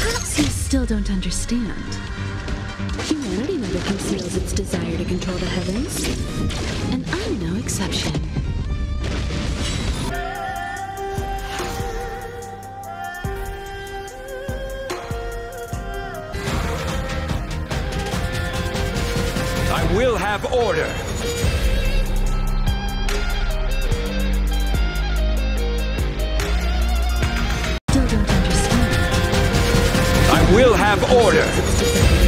Perhaps you still don't understand. Humanity never conceals its desire to control the heavens. And I'm no exception. I will have order. Will have order.